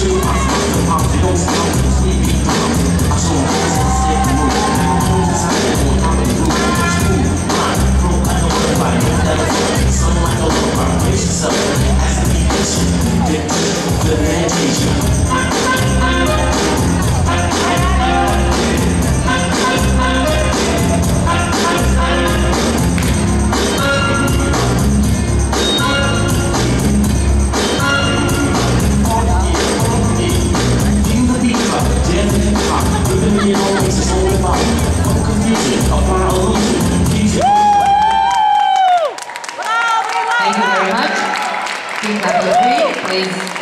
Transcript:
to Thank you very much. Please have please.